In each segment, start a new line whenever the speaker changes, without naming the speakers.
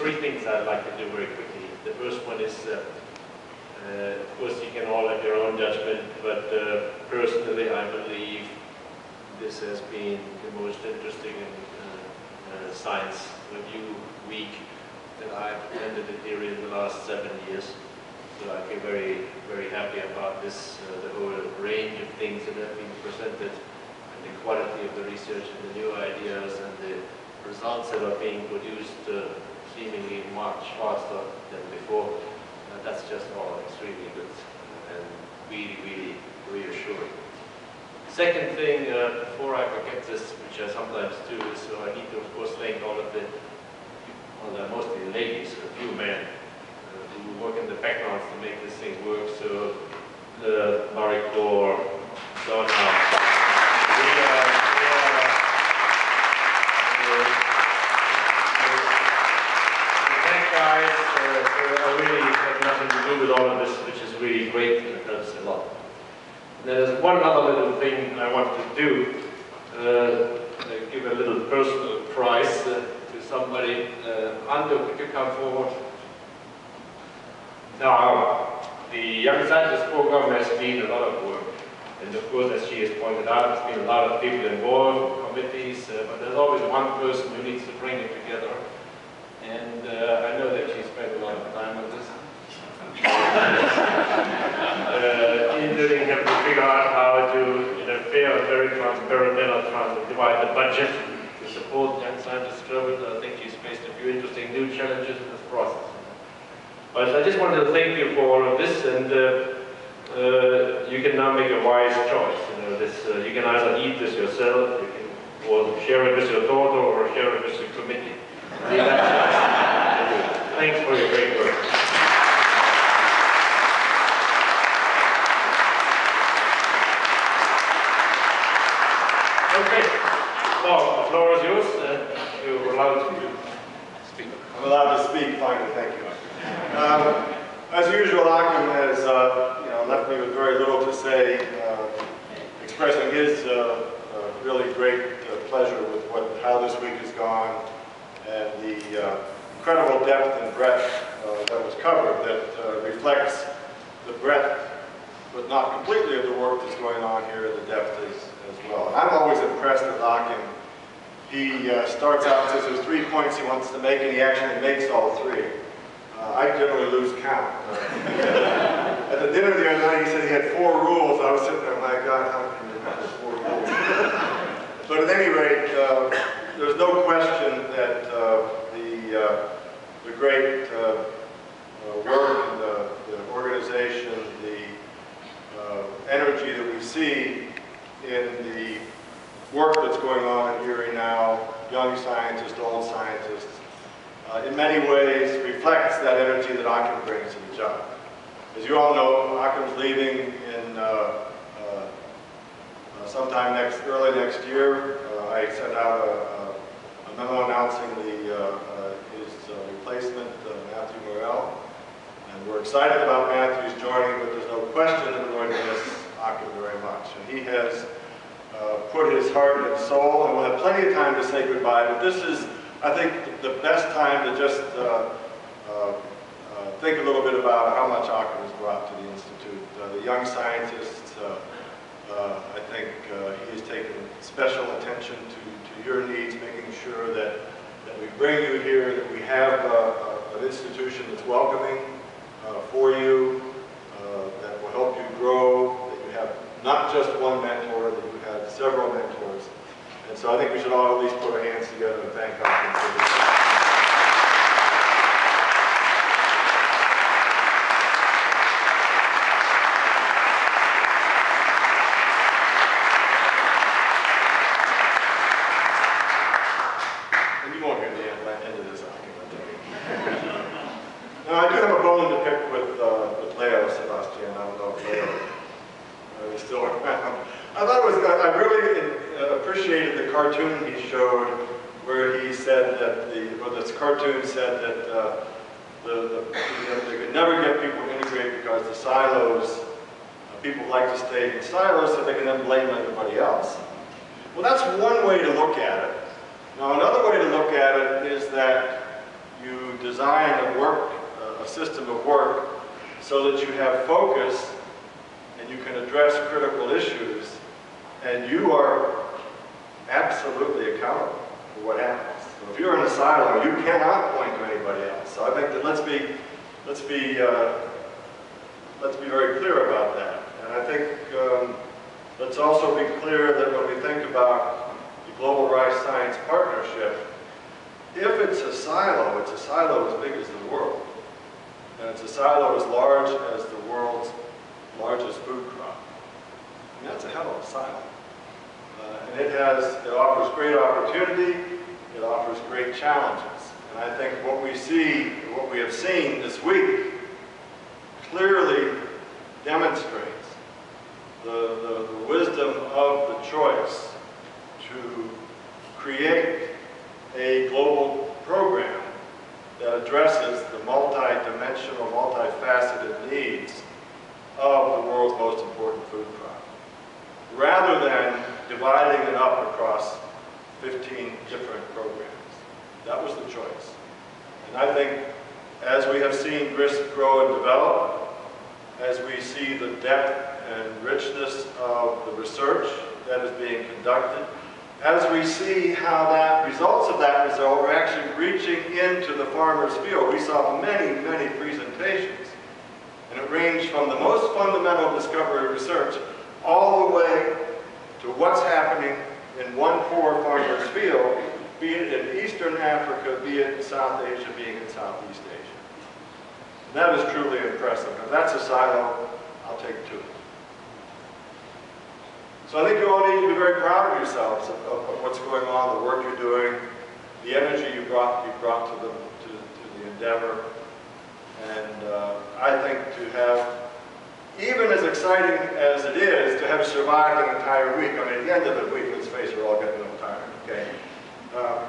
three things I'd like to do very quickly. The first one is, uh, uh, of course, you can all have your own judgment, but uh, personally, I believe this has been the most interesting uh, uh, science review week that I've attended here in the last seven years. So I feel very, very happy about this, uh, the whole range of things that have been presented, and the quality of the research and the new ideas and the results that are being produced seemingly much faster than before. Uh, that's just all extremely good and really, really reassuring. Second thing, uh, before I forget this, which I sometimes do, so I need to, of course, thank all of the, well, mostly ladies, a few men, who work in the background to make this thing work. So, the Maricor, Donna, we are, we are, the tech guys, uh, I really have nothing to do with all of this, which is really great and it helps a lot. There's one other little thing I want to do, uh, give a little personal prize uh, to somebody. Uh, Ando, could you come forward? Now, the Young Scientist Program has been a lot of work. And of course, as she has pointed out, there's been a lot of people involved, committees, uh, but there's always one person who needs to bring it together. And uh, I know that she spent a lot of time on this. including have to figure out how to, in a fair and very transparent manner, try to divide the budget to support Young Scientists Global. I think she's faced a few interesting new challenges in this process. But I just wanted to thank you for all of this, and uh, uh, you can now make a wise choice. You know, this uh, you can either eat this yourself, you can, or share it with your daughter, or share it with the committee. Thanks for your great work. Okay, now the floor is yours. Uh, you're allowed to speak.
I'm allowed to speak, finally, thank you. Um, as usual, Achim has uh, you know, left me with very little to say, uh, expressing his uh, uh really great uh, pleasure with what, how this week has gone and the incredible depth and breadth that was covered that reflects the breadth, but not completely of the work that's going on here, and the depth as, as well. I'm always impressed with Achim. He starts out and says there's three points he wants to make, and he actually makes all three. Uh, I generally lose count. At the dinner the other night, he said he had four rules. I was sitting there, my God, how can you remember four rules? but at any rate, uh, there's no question that uh, the, uh, the great uh, uh, work and the, the organization, the energy that we see in the work that's going on at IRRI now, young scientists, old scientists, uh, in many ways reflects that energy that Achim brings to the job. As you all know, Achim's leaving in uh, uh, uh sometime next, early next year. Uh, I sent out a, a memo announcing the, his replacement, Matthew Morell. And we're excited about Matthew's joining, but there's no question that we're going to miss Achim very much. And he has put his heart and soul, and we'll have plenty of time to say goodbye, but this is I think the best time to just uh, uh, uh, think a little bit about how much has brought to the Institute. Uh, the young scientists, uh, uh, I think he has taken special attention to, to your needs, making sure that, that we bring you here, that we have an institution that's welcoming for you, that will help you grow, that you have not just one mentor, that you have several mentors. And so I think we should all at least put our hands together and thank God for this. Now I do have a bone to pick with, uh, with Leo Sebastian. I don't know if Leo uh, still around. I thought it was, I really appreciated the cartoon he showed where he said that the, well, this cartoon said that uh, the, the, they could never get people to integrate because the silos, uh, people like to stay in silos so they can then blame everybody else. Well, that's one way to look at it. Now, another way to look at it is that you design a work, a system of work, so that you have focus and you can address critical issues, and you are absolutely accountable for what happens. So if you're in a silo, you cannot point to anybody else. So I think that let's be, let's be, uh, let's be very clear about that. And I think um, let's also be clear that when we think about the Global Rice Science Partnership, if it's a silo, it's a silo as big as the world. And it's a silo as large as the world's largest food crop. And that's a hell of a silo. Uh, and it has, it offers great opportunity, it offers great challenges. And I think what we see, what we have seen this week, clearly demonstrates the, the, the wisdom of the choice to create a global program that addresses the multi-dimensional, multifaceted needs of the world's most important food crop, rather than dividing it up across 15 different programs. That was the choice. And I think as we have seen GRISP grow and develop, as we see the depth and richness of the research that is being conducted, as we see how that results of that result are actually reaching into the farmer's field. We saw many, many presentations, and it ranged from the most fundamental discovery research all the way to what's happening in one poor farmer's field, be it in Eastern Africa, be it in South Asia, be it in Southeast Asia. And that is truly impressive. If that's a silo, I'll take two. So I think you all need to be very proud of yourselves of, of, of what's going on, the work you're doing, the energy you brought you brought to the to, to the endeavor, and uh, I think to have even as exciting as it is to have survived an entire week. I mean, at the end of the week, let's face it, we're all getting a little tired. Okay, uh,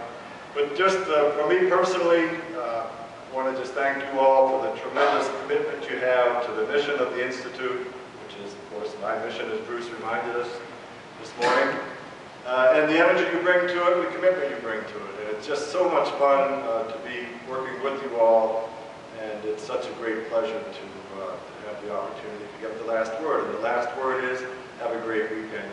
but just uh, for me personally. Uh, I want to just thank you all for the tremendous commitment you have to the mission of the Institute, which is, of course, my mission, as Bruce reminded us this morning, uh, and the energy you bring to it, the commitment you bring to it. And it's just so much fun uh, to be working with you all, and it's such a great pleasure to, uh, to have the opportunity to get the last word. And the last word is, have a great weekend,